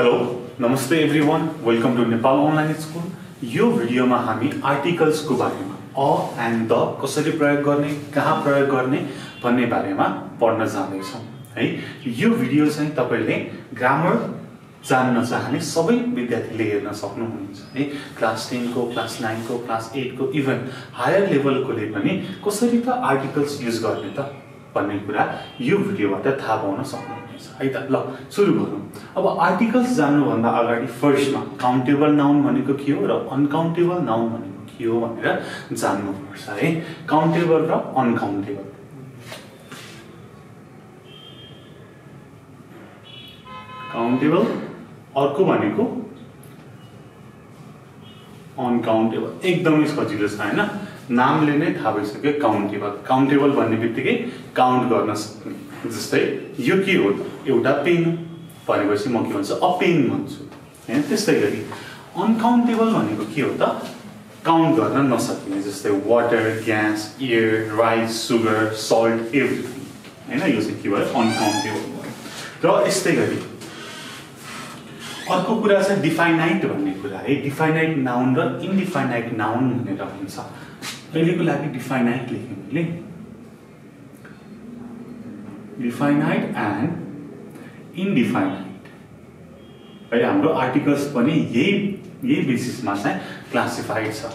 Hello नमस्ते everyone welcome to Nepal online school यो भिडियोमा हामी आर्टिकल्सको बारेमा अ एन्ड द कसरी प्रयोग गर्ने कहाँ प्रयोग गर्ने भन्ने बारेमा पढ्न जाँदैछौँ। है यो भिडियो चाहिँ तपाईँले ग्रामर जान्न चाहने सबै विद्यार्थीले हेर्न सक्नुहुनेछ। है क्लास टेनको क्लास नाइनको क्लास एटको इभन हायर लेभलकोले पनि कसरी त आर्टिकल्स युज गर्ने त भन्ने कुरा यो भिडियोबाट थाहा पाउन सक्नुहुनेछ। है त? ल सुरु गरौँ। अब आर्टिकल्स जान्नुभन्दा अगाडि फर्स्टमा काउन्टेबल नाउन भनेको के हो र अनकाउन्टेबल नाउन भनेको के हो भनेर जान्नुपर्छ है? काउन्टेबल र अनकाउन्टेबल काउन्टेबल अर्को भनेको अनकाउन्टेबल एकदमै सजिलो छ होइन? नामले नै थाहा भइसक्यो काउन्टेबल काउन्टेबल भन्ने बित्तिकै काउन्ट गर्न सक्ने। जस्तै यो के हो त? एउटा पेन भनेपछि म के भन्छु अपेन भन्छु। होइन? त्यस्तै गरी। अनकाउन्टेबल भनेको के हो त? काउन्ट गर्न नसकिने जस्तै water gas air rice sugar salt everything होइन? यो चाहिँ के भयो? अनकाउन्टेबल र यस्तै गरी। अर्को कुरा चाहिँ डिफाइनाइट भन्ने कुरा। है डिफाइनाइट नाउन र इनडिफाइनाइट नाउन भनेर हुन्छ अहिलेको लागि डिफाइनाइट लेखेँ मैले। डिफाइनाइट एन्ड इनडिफाइनाइट है हाम्रो आर्टिकल्स पनि यही यही बेसिसमा चाहिँ क्लासिफाइड छ।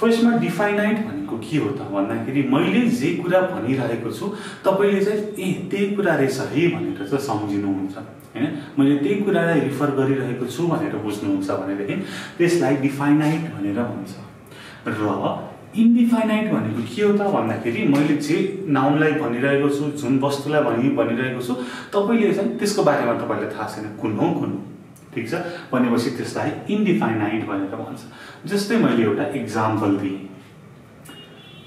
फर्स्टमा डिफाइनाइट भनेको के हो त भन्दाखेरि मैले जे कुरा भनिरहेको छु तपाईँले चाहिँ ए त्यही कुरा रहेछ है भनेर चाहिँ सम्झिनुहुन्छ। होइन? मैले त्यही कुरालाई रिफर गरिरहेको छु भनेर बुझ्नुहुन्छ भनेदेखि त्यसलाई डिफाइनाइट भनेर भन्छ। र इन्डिफाइनाइट भनेको के हो त भन्दाखेरि मैले जे नाउनलाई भनिरहेको छु जुन वस्तुलाई भनि भनिरहेको छु तपाईँले चाहिँ त्यसको बारेमा तपाईँलाई थाहा छैन कुन हो कुन हो? ठिक छ? भनेपछि त्यसलाई इन्डिफाइनाइट भनेर भन्छ। जस्तै मैले एउटा इक्जाम्पल दिएँ।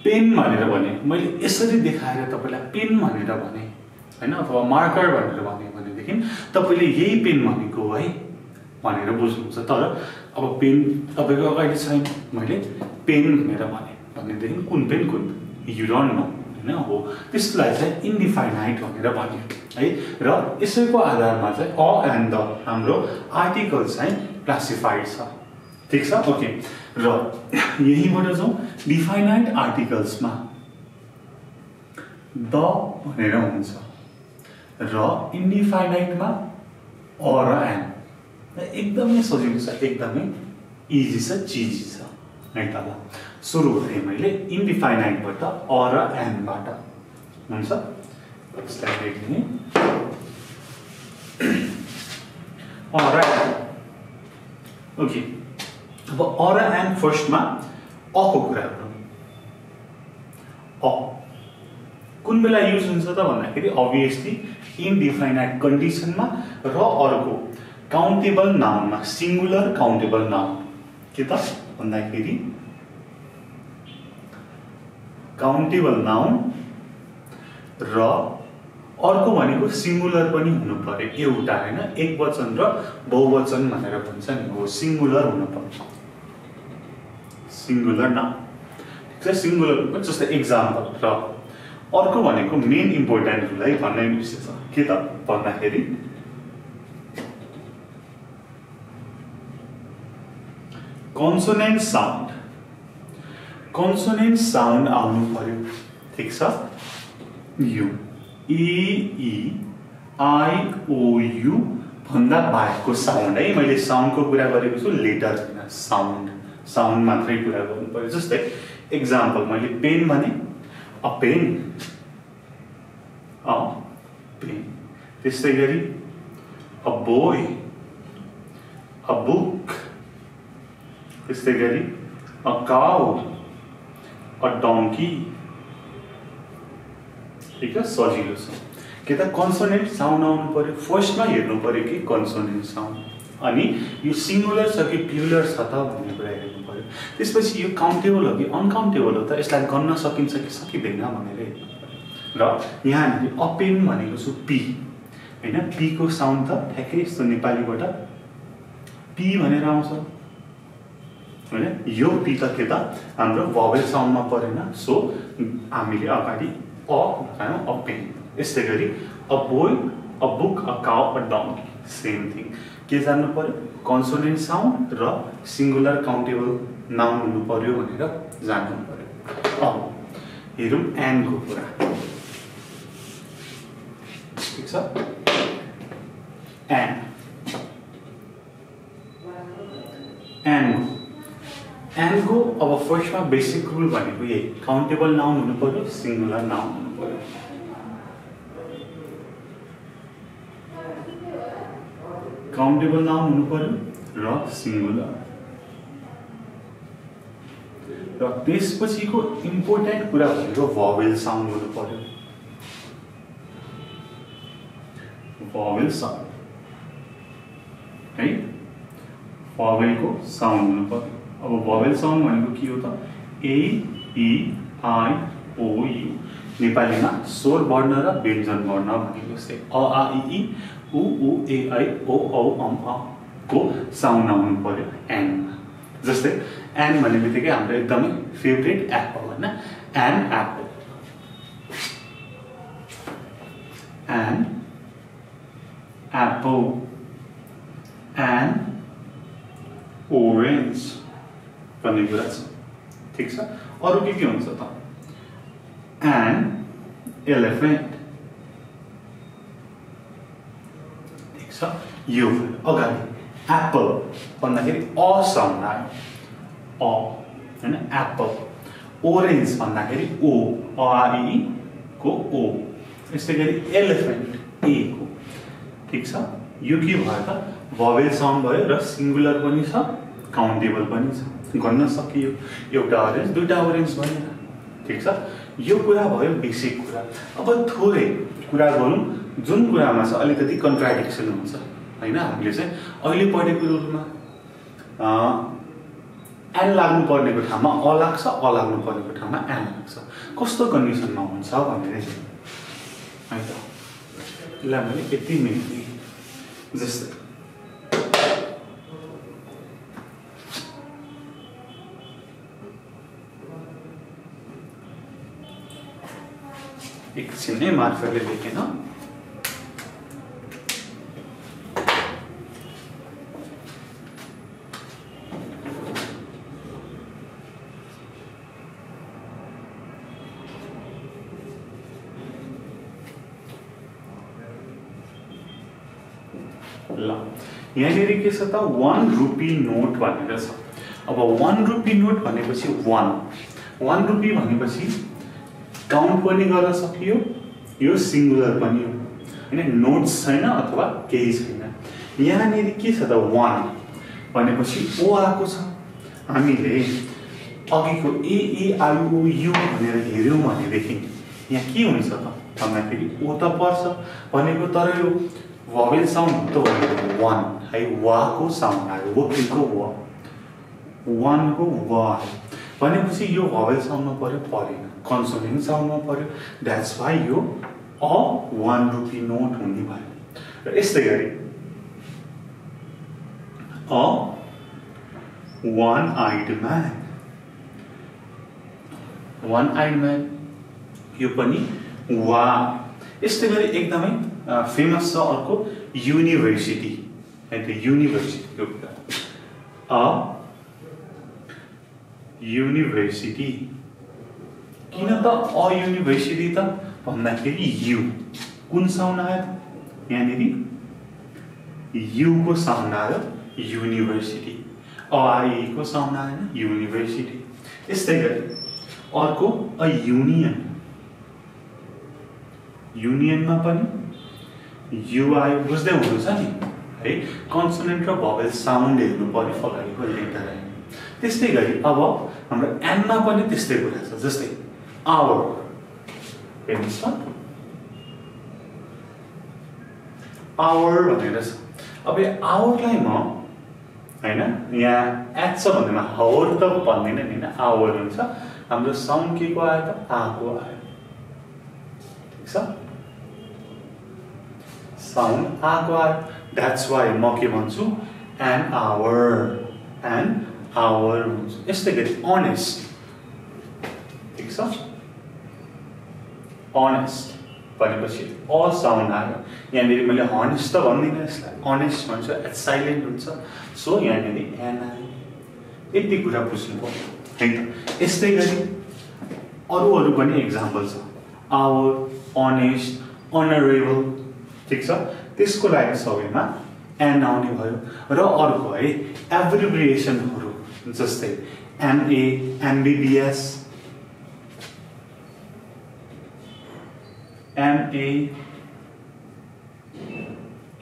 पेन भनेर भने मैले यसरी देखाएर तपाईँलाई पेन भनेर भने होइन अथवा मार्कर भनेर भने भनेदेखि तपाईँले यही पेन भनेको है भनेर बुझ्नुहुन्छ। तर अब पेन तपाईँको अगाडि छैन मैले पेन भनेर भने भनेदेखि कुन पेन कुन यु डन्ट नो होइन? हो। त्यसलाई चाहिँ इन्डिफाइनाइट भनेर भन्यो है? र यसैको आधारमा चाहिँ अ एन्ड द हाम्रो आर्टिकल चाहिँ क्लासिफाइड छ। ठिक छ? ओके। र यहीँबाट जाउँ डिफाइनाइट आर्टिकल्समा द भनेर हुन्छ। र इन्डिफाइनाइटमा अ र एन एकदमै सजिलो छ एकदमै इजी छ चिजी छ। ल सुरु गरेँ मैले इन्डिफाइनाइटबाट अ र एनबाट हुन्छ ओके अब अ र एन फर्स्टमा अको कुरा गरौँ अ कुन बेला युज हुन्छ त भन्दाखेरि अभियसली इनडिफाइनाइट कन्डिसनमा र अर्को काउन्टेबल नाउनमा सिङ्गुलर काउन्टेबल नाउन के त भन्दाखेरि काउन्टेबल नाउन र अर्को भनेको सिङ्गुलर पनि हुनु पर्यो एउटा होइन एक वचन र बहुवचन भनेर भन्छ नि। हो सिङ्गुलर हुनु पर्छ सिङ्गुलर नाउन ठिक छ? सिङ्गुलर जस्तै इक्जाम्पल र अर्को भनेको मेन इम्पोर्टेन्ट कुरा है भन्ने विषय छ। के त? भन्दाखेरि कन्सोनेन्ट साउन्ड कन्सोनेन्ट साउन्ड आउनु पर्यो ठिक छ? यु इई आइओयु भन्दा बाहेकको साउन्ड है। मैले साउन्डको कुरा गरेको छु लेटर होइन साउन्ड साउन्ड मात्रै कुरा गर्नु पर्यो जस्तै इक्जाम्पल मैले पेन भने अ पेन अ पेन त्यस्तै गरी अ बोय अ बुक त्यस्तै गरी अ काउ अ डङ्की ठिक छ सजिलो छ। के त कन्सोनेन्ट साउन्ड आउनु पऱ्यो फर्स्टमा हेर्नु पऱ्यो कि कन्सोनेन्ट साउन्ड अनि यो सिङ्गुलर छ कि प्युलर छ त भन्ने कुरा हेर्नु पऱ्यो त्यसपछि यो काउन्टेबल हो कि अनकाउन्टेबल हो त यसलाई गन्न सकिन्छ कि सकिँदैन भनेर हेर्नु पऱ्यो र यहाँनिर अपेन भनेको छु पी होइन पीको साउन्ड त ठ्याक्कै यस्तो नेपालीबाट पी भनेर आउँछ। होइन यो पी त के त हाम्रो भवेल साउन्डमा परेन। सो हामीले अगाडि अ लगायौँ अ पेन। यस्तै गरी a boy a book a cow a donkey same thing के जान्नु पर्यो? कन्सोनेन्ट साउन्ड र सिङ्गुलर काउन्टेबल नाउन हुनु पर्यो भनेर जान्नु पर्यो। अब हेरौँ एनको कुरा। ठिक छ? एन। एनको। एनको अब फर्स्टमा बेसिक रुल भनेको यही काउन्टेबल नाउन हुनु पऱ्यो सिङ्गुलर नाउन हुनु काउन्टेबल नाउन हुनु पऱ्यो र सिङ्गुलर र त्यसपछिको इम्पोर्टेन्ट कुरा भनेको भवेल साउन्ड हुनु पऱ्यो भवेल साउन्ड है भवेलको साउन्ड हुनु पऱ्यो अब भवेल साउन्ड भनेको के हो त ए इ आई ओ यु नेपालीमा स्वर वर्ण र व्यञ्जन वर्ण भनेको जस्तै अ आ इ उ उ ए आई ओ औ अम अ को साउन्ड आउनु पर्यो एनमा जस्तै एन भन्ने बित्तिकै हाम्रो एकदमै फेभरेट एप्पल होइन an apple an apple an orange भन्ने कुरा छ। ठिक छ? अरू के के हुन्छ त? एन एलिफेन्ट ठिक छ? यो अगाडि एप्पल भन्दाखेरि अ साउन्ड आयो अ होइन? एप्पल ओरेन्ज भन्दाखेरि ओ अ को ओ यस्तै गरी एलिफेन्ट ए को। ठिक छ? यो के भयो त? भवेल साउन्ड भयो र सिङ्गुलर पनि छ काउन्टेबल पनि छ। गर्न सकियो एउटा ओरेन्ज दुइटा ओरेन्ज भएन ठिक छ यो कुरा भयो बेसिक कुरा अब थोरै कुरा गरौँ जुन कुरामा चाहिँ अलिकति कन्ट्राडिक्सन हुन्छ होइन हामीले चाहिँ अहिले पढेको रुलमा एन लाग्नु पर्नेको ठाउँमा अ लाग्छ अ लाग्नु पर्नेको ठाउँमा एन लाग्छ कस्तो कन्डिसनमा हुन्छ भनेर है त यसलाई मैले यति मिल्ने जस्तै लेखेन ल यहाँनिर के छ रुपी नोट अब one rupee note one one rupee भनेपछि काउन्ट पनि गर्न यो सिङ्गुलर पनि हो। होइन नोट्स छैन अथवा केही छैन। यहाँनिर के छ त? वान भनेपछि ओ आएको छ। हामीले अघिको एइआइओ यु भनेर हेऱ्यौँ भनेदेखि यहाँ के हुन्छ त? भन्दाखेरि ओ त पर्छ। भनेको तर यो भवेल साउन्ड त भनेको वान है वाको साउन्ड आयो वकिलको व वानको व आयो भनेपछि यो भवेल साउन्डमा पऱ्यो परेन। कन्सोनेन्ट साउन्डमा पऱ्यो द्याट्स वाइ यो अ वान रुपी नोट हुने भयो र यस्तै गरी a one eyed man one eyed man यो पनि वा यस्तै गरी एकदमै फ़ेमस छ अर्को युनिभर्सिटी है त युनिभर्सिटीको कुरा अ युनिभर्सिटी किन त अ युनिभर्सिटी त भन्दाखेरि यु कुन साउन्ड आयो यहाँनिर युको साउन्ड आयो युनिभर्सिटी अआइको साउन्ड आएन युनिभर्सिटी यस्तै गरी अर्को अ युनियन युनियनमा पनि यु आयो बुझ्दै हुनुहुन्छ नि है कन्सोनेन्ट र भवेल साउन्ड हेर्नु पर्यो अगाडिको लेटर त्यस्तै गरी अब हाम्रो एनमा पनि त्यस्तै कुरा छ जस्तै आवर हेर्नुहोस् त आवर अब यो आवरलाई म होइन यहाँ एच छ भन्दैमा हवर त भन्दैन नि होइन आवर हुन्छ। हाम्रो साउन्ड के को आयो त आको आयो। ठिक छ? साउन्ड आको आयो। द्याट्स वाइ म के भन्छु? एन आवर एन आवर यस्तै गरी अनेस्ट ठिक छ? अनेस्ट भनेपछि अ साउन्ड आयो यहाँनिर मैले हनेस्ट त भन्दिनँ यसलाई। अनेस्ट भन्छु एट साइलेन्ट हुन्छ। सो यहाँनिर एन आयो यति कुरा बुझ्नुभयो। है त यस्तै गरी अरू अरू पनि इक्जाम्पल छ। आवर अनेस्ट अनरेबल ठिक छ? त्यसको लागि सबैमा एन आउने भयो। र अर्को है एब्रिभिएसनहरू जस्तै MA MBBS MA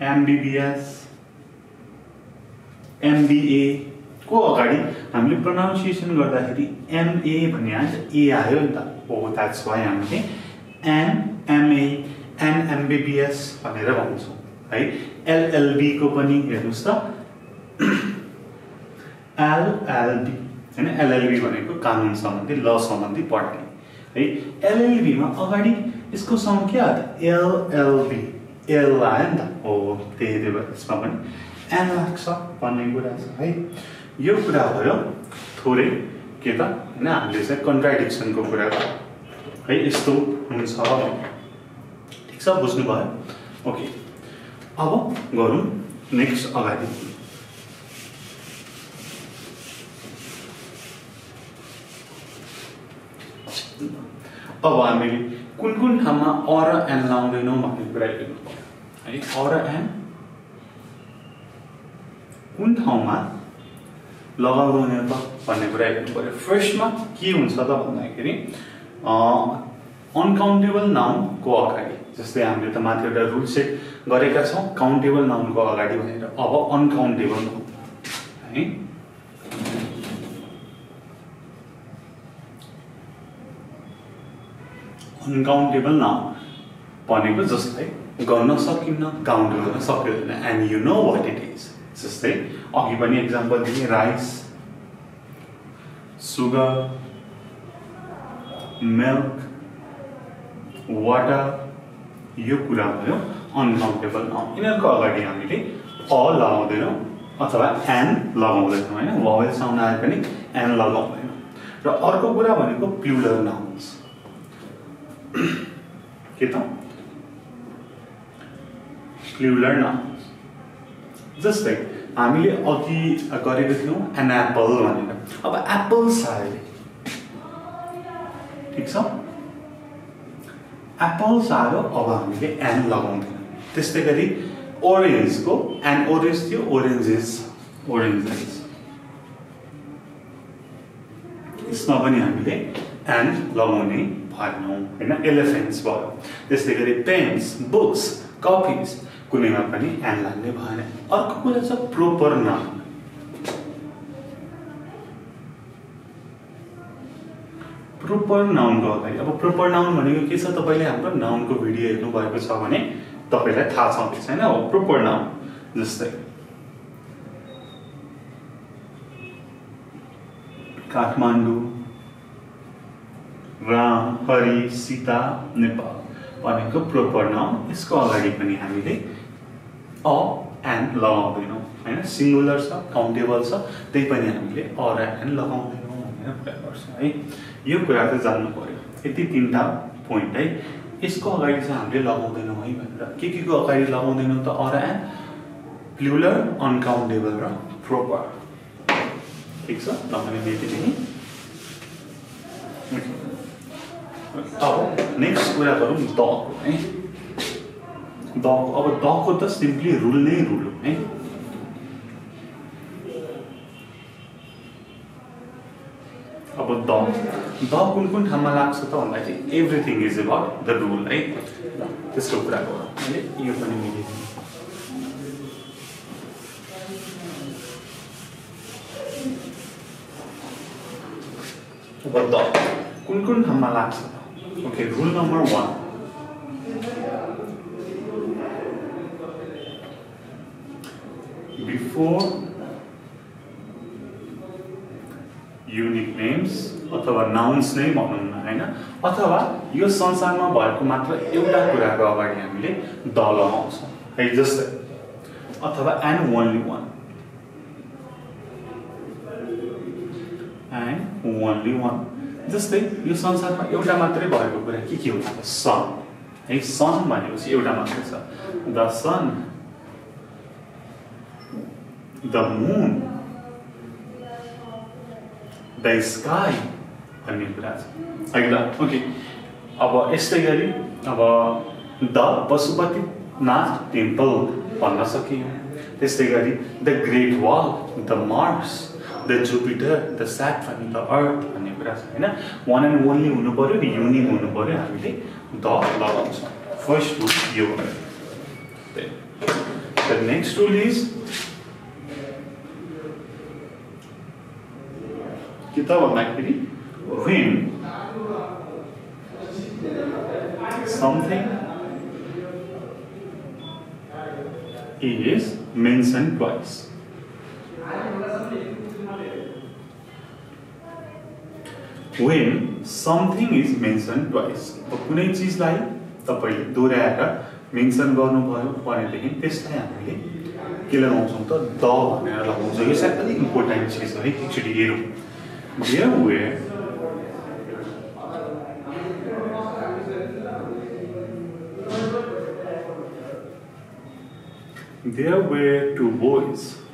MBBS MBA को अगाडि हामीले प्रोनाउन्सिएसन गर्दाखेरि एमए भन्ने आन्छ ए आयो नि त। हो द्याट्स वाइ हामीले एन एमए एन एमबिबिएस भनेर भन्छौँ। है? एलएलबीको पनि हेर्नुहोस् त। एलएलबी होइन? एलएलबी भनेको कानुन सम्बन्धी ल सम्बन्धी पढ्ने। है? एलएलबीमा अगाडि यसको साउन्ड के एलएलबी एल आयो नि त हो त्यही भएर यसमा पनि एन लाग्छ भन्ने कुरा छ है यो कुरा भयो थोरै के त होइन हामीले चाहिँ कन्ट्राडिक्सनको कुरा है यस्तो हुन्छ ठिक छ बुझ्नुभयो ओके अब गरौँ नेक्स्ट अगाडि अब हामीले कुन कुन ठाउँमा अ र एन लाउँदैनौँ भन्ने कुरा हेर्नु पऱ्यो है अ र एन? कुन ठाउँमा लगाउँदैन त भन्ने कुरा हेर्नु पऱ्यो फर्स्टमा के हुन्छ त भन्दाखेरि अनकाउन्टेबल नाउनको अगाडि जस्तै हामीले त माथि एउटा रुल सेट गरेका छौँ काउन्टेबल नाउनको अगाडि भनेर। अब अनकाउन्टेबल नाउन है? अनकाउन्टेबल नाउन भनेको जस्तै गर्न सकिन्न काउन्ट गर्न सकिँदैन. And you know what it is जस्तै अघि पनि इक्जाम्पल दिने राइस सुगर मिल्क वाटर यो कुरा भयो अनकाउन्टेबल नाउन यिनीहरूको अगाडि हामीले अ लगाउँदैनौँ अथवा एन लगाउँदैनौँ होइन? भवेल साउन्ड आए पनि एन लगाउँदैनौँ. र अर्को कुरा भनेको प्लुलर नाउन्स त प्लुलर नाउन्स जस्तै हामीले अघि गरेको थियौँ एन एप्पल भनेर अब एप्पल्स आयो ठिक छ एप्पल्स आयो अब हामीले एन लगाउँदैनौँ त्यस्तै गरी ओरेन्जको एन ओरेन्ज थियो ओरेन्जेस ओरेन्जेस यसमा पनि हामीले एन लगाउने भएनौँ होइन एलिफेन्ट्स भयो त्यस्तै गरी पेन्स बुक्स कपिज कुनैमा पनि एन लाग्ने भएन अर्को कुरा छ प्रोपर नाउन प्रोपर नाउनको अगाडि अब प्रोपर नाउन भनेको के छ तपाईँले हाम्रो नाउनको भिडियो हेर्नु भएको छ भने तपाईँलाई थाहा छ कि छैन हो प्रोपर नाउन जस्तै काठमाडौँ राम हरि सीता नेपाल भनेको प्रोपर नाउन यसको अगाडि पनि हामीले अ एन लगाउँदैनौँ होइन? सिङ्गुलर छ काउन्टेबल छ त्यही पनि हामीले अ र एन लगाउँदैनौँ भनेर कुरा गर्छौँ है? यो कुरा चाहिँ जान्नु पऱ्यो यति तिनवटा पोइन्ट है? यसको अगाडि चाहिँ हामीले लगाउँदैनौँ है भनेर। के के को अगाडि लगाउँदैनौँ त अ र एन? प्लुलर अनकाउन्टेबल र प्रोपर ठिक छ? तपाईँले यति अब नेक्स्ट कुरा गरौँ दको है। दको अब दको त सिम्पली रुल नै रुल हो है। अब द द कुन कुन ठाउँमा लाग्छ त भन्दाखेरि everything is about the rule है। त्यसको कुरा गरौँ। मैले यो पनि मिलिदिनु अब द कुन कुन ठाउँमा लाग्छ okay rule number one before unique names अथवा नाउन्स नै भनौँ न होइन? अथवा यो संसारमा भएको मात्र एउटा कुराको अगाडि हामीले द लगाउँछौँ। है जस्तै अथवा and only one and only one जस्तै यो संसारमा एउटा मात्रै भएको कुरा के के हुन्छ सन। है सन भनेपछि एउटा मात्रै छ। The sun the moon the sky भन्ने कुरा छ। है त ओके। अब यस्तै गरी अब द पशुपतिनाथ टेम्पल भन्न सकियो। त्यस्तै गरी the great wall the Mars the Jupiter the Saturn the earth कुरा छ होइन? वान एन्ड ओन्ली हुनु पऱ्यो युनिक हुनु पऱ्यो हामीले द लगाउँछौँ। फर्स्ट रुल यो द नेक्स्ट रुल इज के त भन्दाखेरि when something is mentioned twice. When something is mentioned twice, कुनै चिजलाई तपाईँले दोहोऱ्याएर मेन्सन गर्नुभयो भनेदेखि त्यसलाई हामीले के लगाउँछौँ त द भनेर लगाउँछौँ यो सायद अलिक इम्पोर्टेन्ट चिज हो है एक्चुली हेरौँ there were There were two boys.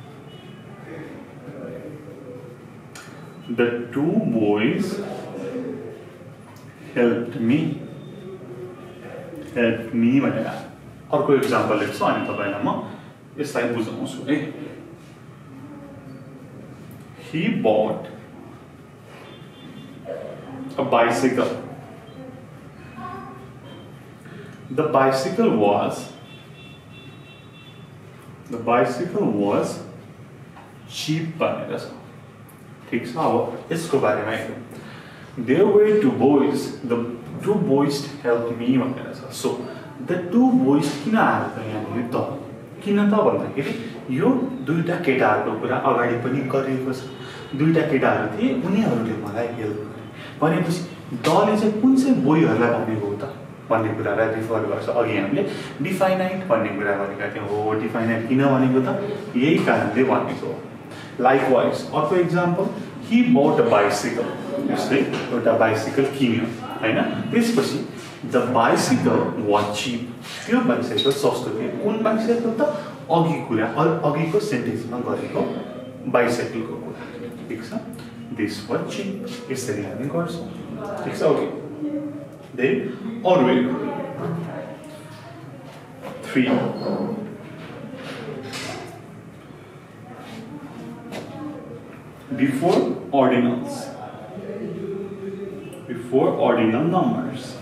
The two boys helped me. Helped me भनेर अर्को इक्जाम्पल लेख्छु अनि तपाईँलाई म यसलाई बुझाउँछु है He bought a bicycle. The bicycle was the bicycle was cheap भनेर छ ठिक छ अब यसको बारेमा हेरौँ there were two boys the two boys help me भनेर छ सो द टु बोइज किन आयो त यहाँनिर त किन त भन्दाखेरि यो दुईवटा केटाहरूको कुरा अगाडि पनि गरिएको छ दुईवटा केटाहरू थिए उनीहरूले मलाई हेल्प गरे भनेपछि दले चाहिँ कुन चाहिँ बोईहरूलाई भनेको हो त भन्ने कुरालाई रिफर गर्छ अघि हामीले डिफाइनाइट भन्ने कुरा गरेका थियौँ हो डिफाइनाइट किन भनेको त यही कारणले भनेको हो वाइज अर्को example he bought a bicycle यस्तै एउटा बाइसिकल किन्यो होइन त्यसपछि द बाइसिकल वाच चिप त्यो बाइसाइकल सस्तो थियो कुन बाइसाइकल त अघि कुरा अघिको सेन्टेन्समा गरेको बाइसाइकलको कुरा ठिक छ दिस वाच चिप यसरी हामी गर्छौँ ठिक छ okay Then Orwell. Three. Before ordinals. Before ordinal numbers.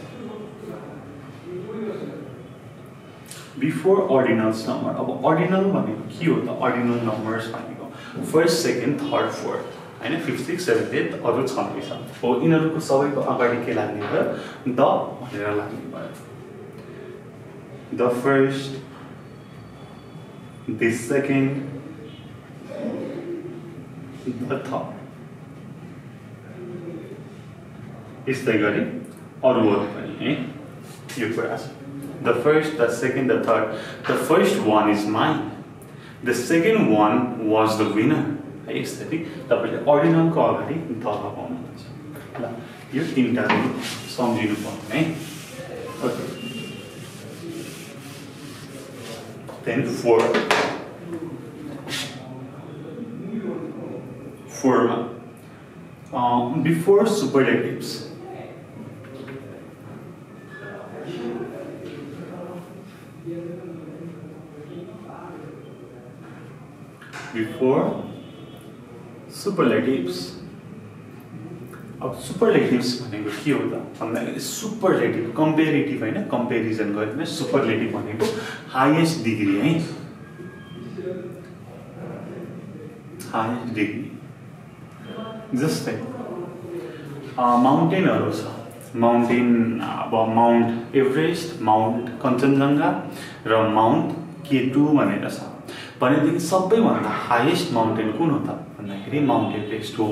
Before ordinals number अब अर्डिनल भनेको के हो त अर्डिनल नम्बर्स भनेको फर्स्ट सेकेन्ड थर्ड फोर्थ होइन फिफ्थ सिक्स सेभेन्थ एट अरू छँदैछ हो यिनीहरूको सबैको अगाडि के लाग्ने भयो द भनेर लाग्ने भयो द फर्स्ट द सेकेन्ड यस्तै गरी अरू अरू पनि है यो कुरा छ। The first the second the third the first one is mine the second one was the winner है यसरी तपाईँले अर्डिनलको अगाडि द लगाउनुहुन्छ ल यो तिनवटा सम्झिनु पर्ने है। देन फोर फोरमा बिफोर सुपरलेटिभ्स before superlatives अब सुपरलेटिभ्स भनेको के हो त? भन्दाखेरि सुपरलेटिभ कम्पेरिटिभ होइन? कम्पेरिजन गरेर सुपरलेटिभ भनेको हाइएस्ट डिग्री है? हाइएस्ट डिग्री जस्तै माउन्टेनहरू छ। माउन्टेन अब माउन्ट एभरेस्ट माउन्ट कञ्चनजङ्घा र माउन्ट केटु भनेर छ। भनेदेखि सबैभन्दा हाइएस्ट माउन्टेन कुन हो त? भन्दाखेरि माउन्ट एभरेस्ट हो।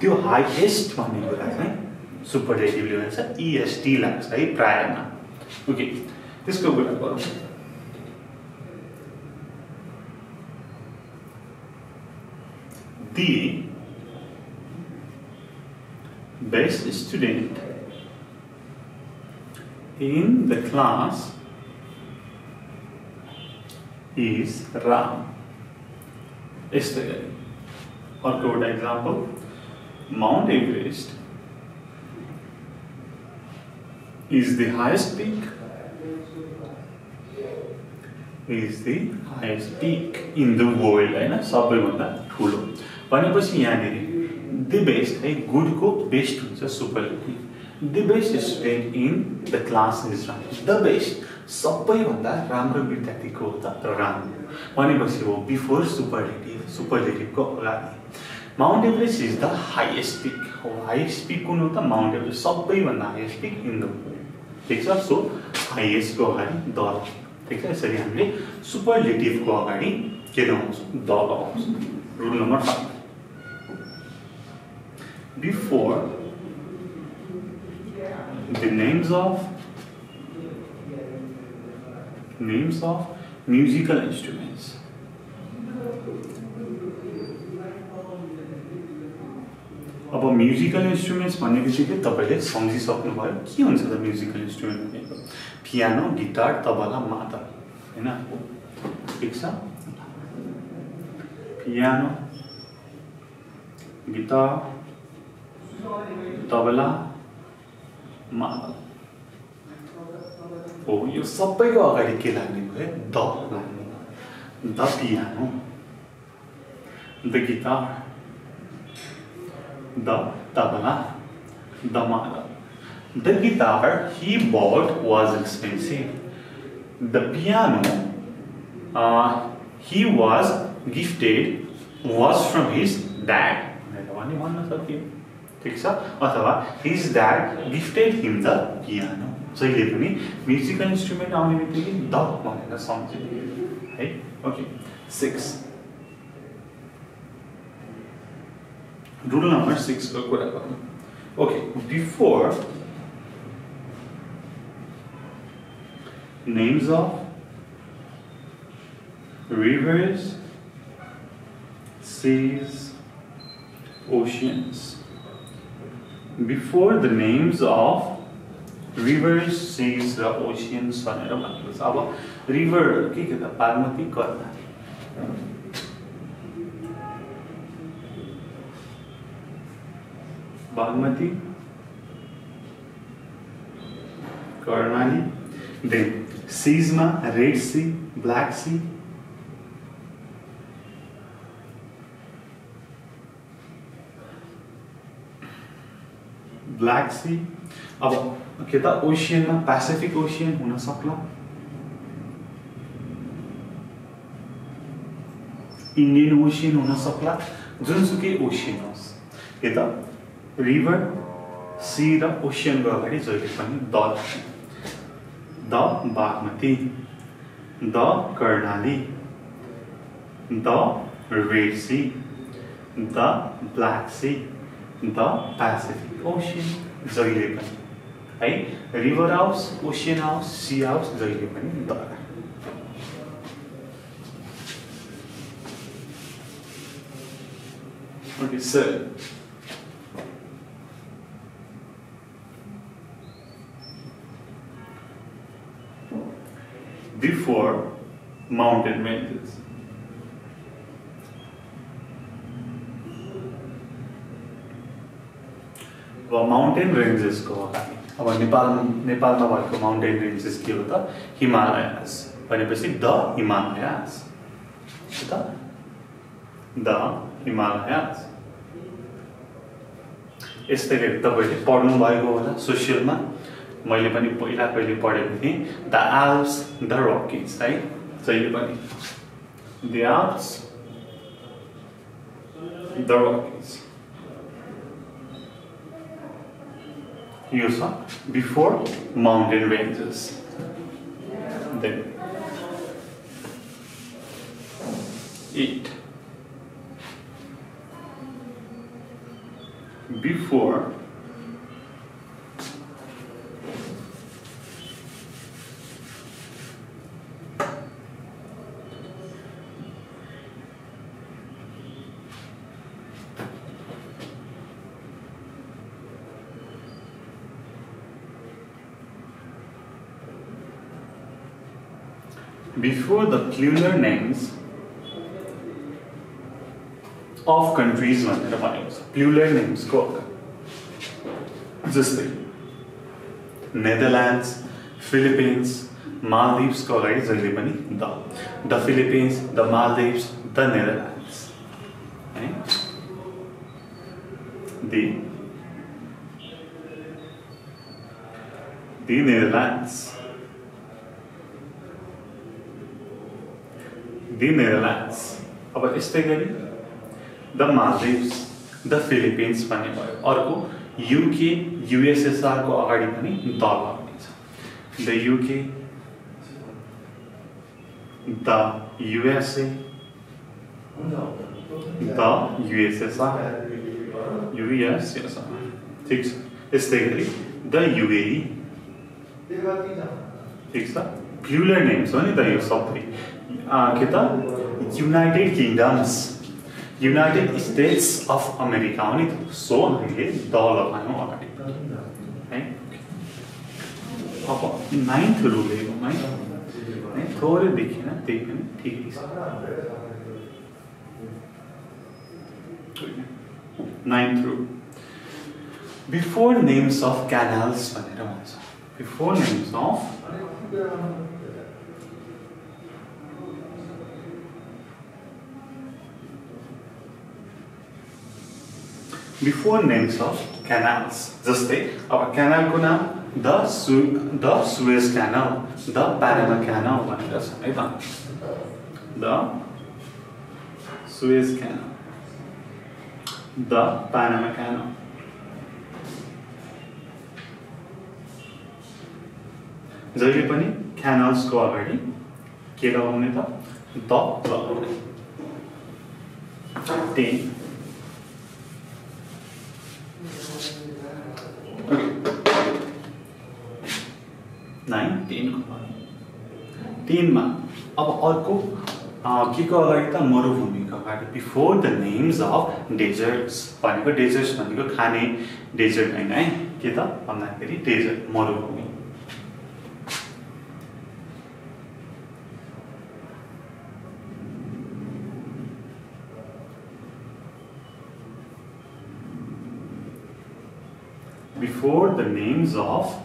त्यो हाइएस्ट भन्ने कुरा चाहिँ सुपरलेटिभले भन्छ इएसटी लाग्छ है प्रायमा। ओके त्यसको कुरा गरौँ। The best student in the class is Ram. यस्तै गरी अर्को एउटा example Mount Everest is the highest peak is the highest peak in the world होइन सबैभन्दा ठुलो भनेपछि यहाँनिर द बेस्ट है गुडको बेस्ट हुन्छ superlative the best student in the class is Ram the best सबैभन्दा राम्रो विद्यार्थीको त राम्रो भनेपछि हो बिफोर सुपरलेटिभ सुपरलेटिभको अगाडि Mount Everest is the highest peak हो हाइएस्ट पिक कुन हो त माउन्ट एभरेस्ट सबैभन्दा हाइएस्ट पिक इन द ठिक छ सो हाइएस्टको अगाडि द ठिक छ यसरी हामीले सुपरलेटिभको अगाडि के लगाउँछौँ द लगाउँछौँ rule number five before, the names of names of musical instruments. अब म्युजिकल इन्स्ट्रुमेन्ट्स भन्ने बित्तिकै तपाईँले सम्झिसक्नुभयो के हुन्छ त म्युजिकल इन्स्ट्रुमेन्ट भनेको पियानो गिटार तबला मादल होइन ठिक छ पियानो गिटार तबला मादल हो यो सबैको अगाडि के लाग्ने भयो द लाग्ने the piano the guitar the. The guitar he bought was expensive. The piano uh, he was gifted was from his dad. ठिक अथवा his dad gifted him the piano जहिले पनि म्युजिकल इन्स्ट्रुमेन्ट आउने बित्तिकै द भनेर सम्झियो है? Okay six rule number 6 को कुरा गरौँ okay. Before, names of rivers, seas, oceans. Before the names of rivers, seas र oceans भनेर भनेको छ अब रिभर के के त Bagmati Karnali Bagmati Karnali then सीजमा Red Sea Black Sea Black अब के त ओसियनमा पेसिफिक ओसियन हुन सक्ला। इन्डियन ओसियन हुन सक्ला। जुनसुकै ओसियन होस्। के त? रिभर सी र ओसियनको अगाडि जहिले पनि the the Bagmati the Karnali the Red Sea the Black Sea the Pacific Ocean जहिले पनि है river house ocean house sea house जहिले पनि the Okay, so before mountain ranges. अब माउन्टेन रेन्जेसको अगाडि अब नेपाल नेपालमा भएको माउन्टेन रेन्जेस के हो त हिमालयास भनेपछि द हिमालयास त द हिमालयास यस्तै गरी तपाईँले पढ्नु भएको होला सोसियलमा मैले पनि पहिला कहिले पढेको थिएँ द आल्प्स द रकिज है जहिले पनि द आल्प्स द रकिज यो छ before mountain ranges then eight before before the plural names of countries भनेर भनेको छ प्लुलर नेम्सको जस्तै नेदरल्यान्ड्स फिलिपिन्स मालदिप्सको अगाडि जहिले पनि the the Philippines the Maldives the Netherlands है the the Netherlands the Netherlands अब यस्तै गरी द मालदिप्स द फिलिपिन्स भन्ने भयो। अर्को युके युएसएसआरको अगाडि पनि द लाग्नेछ the UK the USA the USSR USSR ठिक छ। यस्तै गरी द युएई ठिक छ। प्लुलर नेम्स हो नि त यो सबै। के त United Kingdoms United States of America हो सो हामीले द लगायौँ अगाडि है अब नाइन्थ रुल है थोरै देखिएन त्यही पनि ठिकै छ ninth rule before names of canals भनेर भन्छ before names of before names of canals जस्तै अब क्यानलको नाम द सु the Suez Canal the Panama Canal भनेर छ है त the Suez Canal the Panama Canal जहिले पनि क्यानल्सको अगाडि के लगाउने त? द लगाउने। टेन टेनको टेनमा अब अर्को के को अगाडि त मरुभूमिको अगाडि? Before the names of deserts भनेको डेजर्ट्स भनेको खाने डेजर्ट होइन है? के त? भन्दाखेरि डेजर्ट मरुभूमि। Before the names of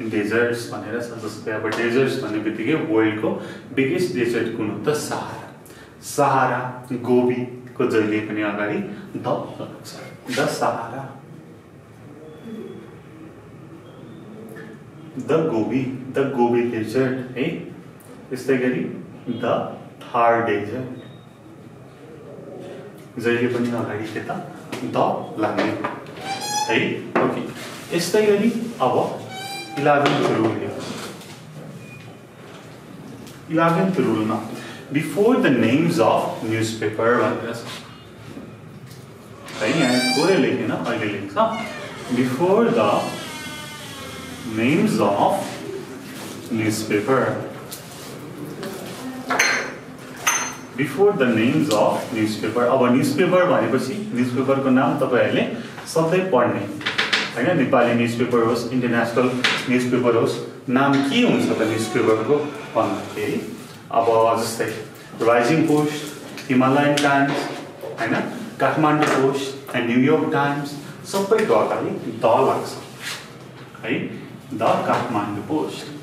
deserts भनेर जस्तै अब डेजर्ट्स भन्ने बित्तिकै वर्ल्डको बिगेस्ट डेजर्ट कुन हो त? सहारा सहारा गोबीको जहिले पनि अगाडि the the Sahara the Gobi the Gobi desert है? त्यस्तै गरी द थार डेजर्ट जहिले पनि अगाडि के त द लाग्ने। है? ओके यस्तै गरी अब eleventh rule eleventh रुलमा before the names of newspaper भनेर छ है यहाँ थोरै लेखेन अहिले लेख्छ before the names of newspaper before the names of newspaper अब न्युज पेपर भनेपछि न्युज पेपरको नाम तपाईँहरूले सधैँ पढ्ने होइन? नेपाली न्युज पेपर होस् इन्टरनेसनल न्युज पेपर होस् नाम के हुन्छ त न्युज पेपरको भन्दाखेरि? अब जस्तै राइजिङ पोस्ट हिमालयन टाइम्स होइन? Kathmandu Post and New York Times सबैको अगाडि द लाग्छ। है? The Kathmandu post